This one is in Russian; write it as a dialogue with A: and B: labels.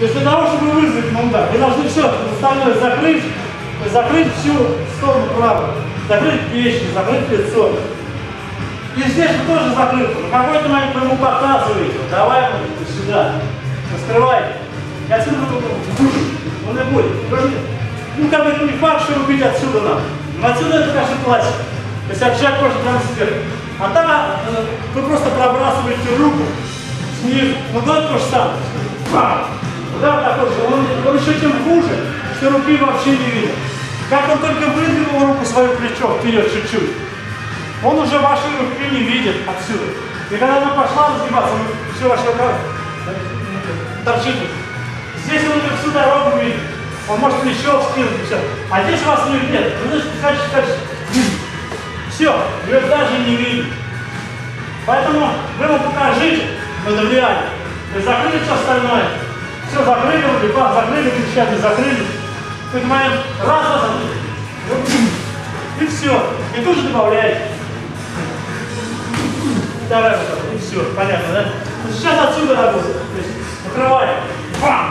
A: То есть для того, чтобы вызвать на удар, вы должны все остальное закрыть, закрыть всю сторону правую, закрыть печень, закрыть лицо. И здесь вы тоже закрыты. В какой-то момент вы ему показываете, давай вот сюда, раскрывайте. И отсюда вы он и будет. Ну, как бы не факт, что убить отсюда надо. Но отсюда это, конечно, классика. То есть отжать можно прямо сверху. А там э, вы просто пробрасываете руку снизу. Ну, да, то же самое. Руки вообще не видно. Как он только выдвинул руку свое плечо вперед чуть-чуть, он уже ваши руки не видит отсюда. И когда она пошла разгибаться, он все ваши рука торчит. Здесь он уже всю дорогу видит. Он может плечо вскинуть и все. А здесь вас не видит. Вы знаете, скачешь, скачешь. Все, ее даже не видит. Поэтому вы ему покажите это влияние. Есть закрыли все остальное. Все закрыли, как, закрыли, кричали, закрыли. Момент раз, раз, раз. И все. И тут же добавляете. Вторая и все, понятно, да? Сейчас отсюда работает. То есть накрываем. Бам!